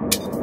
you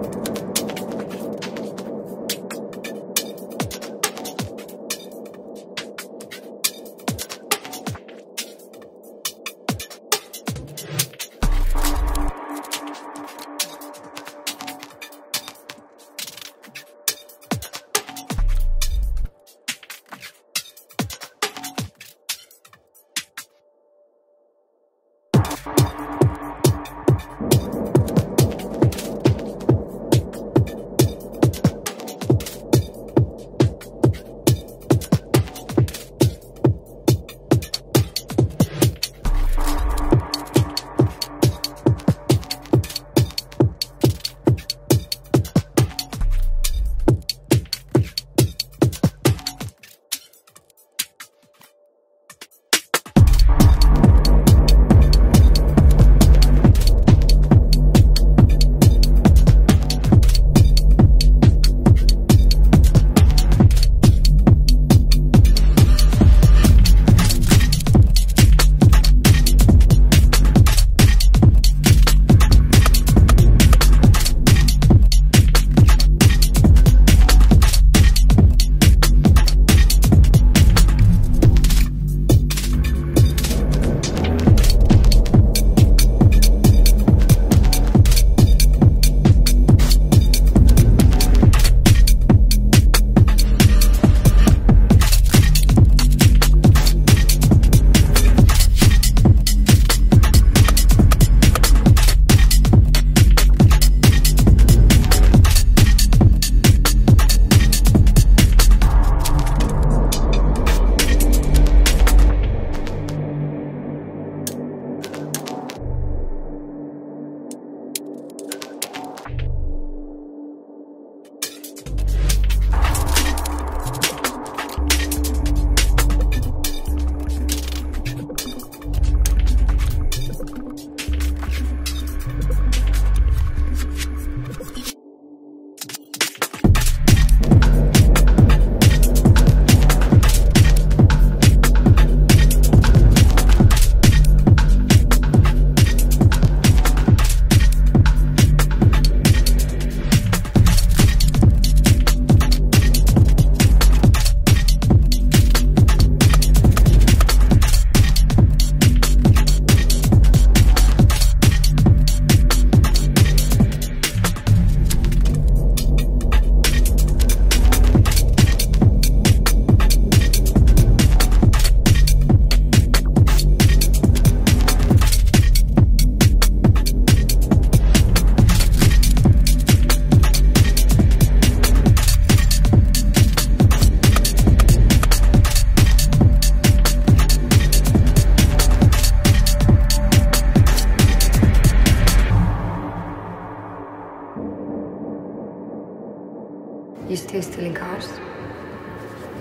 stealing cars?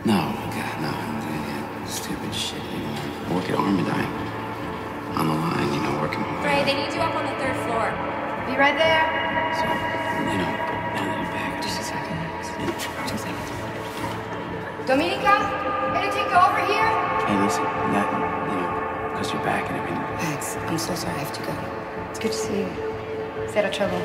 No, God, no. I'm doing that stupid shit anymore. I work at Armadyne. On the line, you know, working my Ray, they need you up on the third floor. Be right there. So, you know, now that you're back, Just a second. Two seconds. Dominica, anything go over here? Hey, listen, that, you know, because you're back and everything. Max, I'm so sorry I have to go. It's good to see you. Stay out of trouble.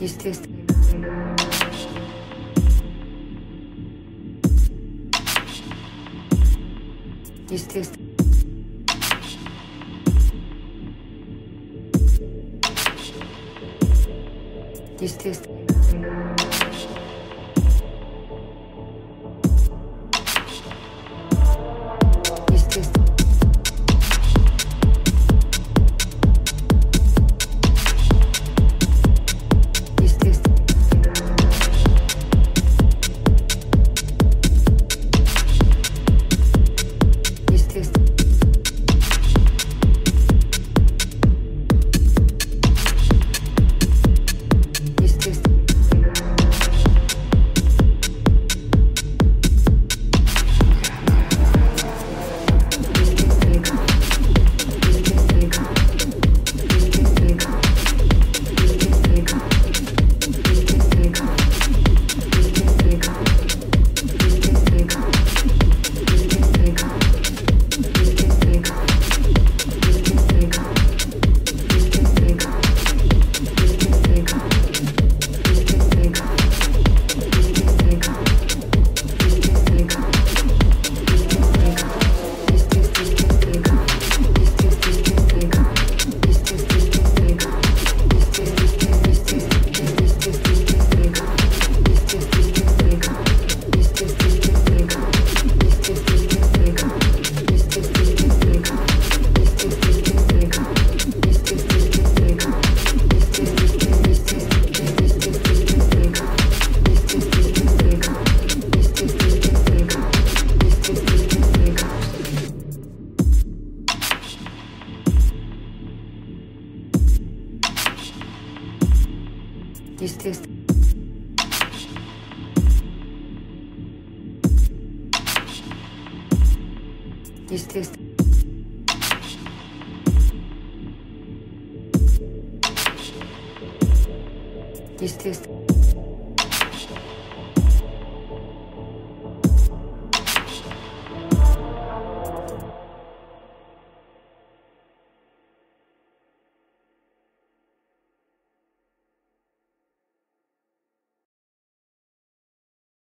Естественно. Естественно. Естественно. Эртлээс Эртлээс